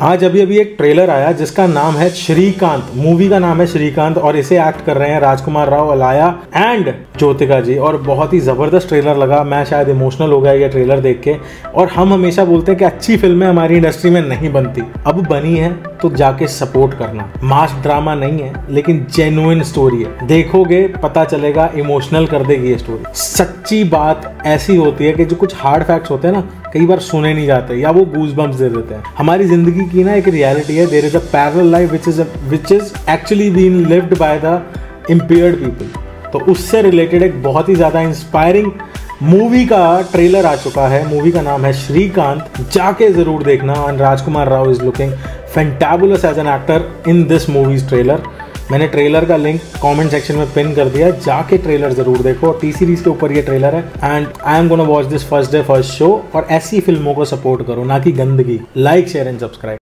आज अभी अभी एक ट्रेलर आया जिसका नाम है श्रीकांत। मूवी का नाम है श्रीकांत और इसे एक्ट कर रहे हैं राजकुमार राव, अलाया एंड ज्योतिका जी और बहुत ही ज़बरदस्त ट्रेलर लगा। मैं शायद इमोशनल हो गया ये ट्रेलर देख के। और हम हमेशा बोलते हैं कि अच्छी फ़िल्में हमारी इंडस्ट्री में नहीं बनती। अब बनी है। तो जाके सपोर्ट करना। मास ड्रामा नहीं है, लेकिन जेन्युइन स्टोरी है। देखोगे, पता चलेगा इमोशनल कर देगी ये स्टोरी सच्ची बात ऐसी होती है कि जो कुछ हार्ड फैक्ट्स होते हैं ना, कई बार सुने नहीं जाते या वो गूज बम्स दे देते हैं। हमारी ज़िंदगी की ना एक रियलिटी है there is a parallel life which is which is actually been lived by the impaired people तो उससे रिलेटेड एक बहुत ही ज़्यादा इंस्पायरिंग मूवी का ट्रेलर आ चुका है। मूवी का नाम है श्रीकांत। जाके ज़रूर देखना। And Rajkummar Rao is looking fantabulous as an actor in this movie's trailer मैंने ट्रेलर का लिंक कमेंट सेक्शन में पिन कर दिया जाके ट्रेलर ज़रूर देखो। और टी सीरीज़ के ऊपर ये ट्रेलर है। And I am gonna watch this first day first show और ऐसी फ़िल्मों को सपोर्ट करो, ना कि गंदगी। Like share and subscribe